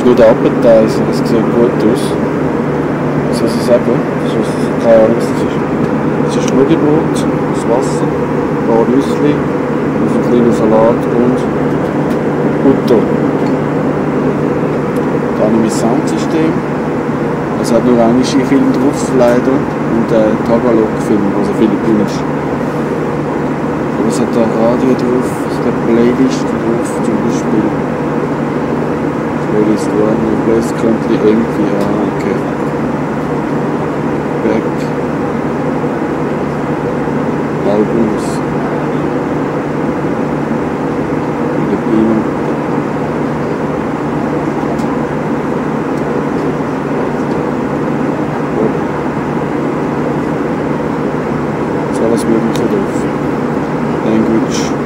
ist nur der Appetizer, es sieht gut aus. Was soll ich sagen? Das ist, keine Ahnung, was das ist. Das ist Nudelbrot, das Wasser, ein paar Nüsse, ein kleiner Salat und Butter. Da habe ich mein Soundsystem. Es hat nur englische Filme drauf, leider, und äh, Tagalog-Film, also Philippinisch. Aber es hat da Radio drauf, es hat eine Playlist drauf, zum Beispiel is the one replaced currently empty. Ah, okay. Back. Albums. Filipino. Ist alles mögliche drauf. Language.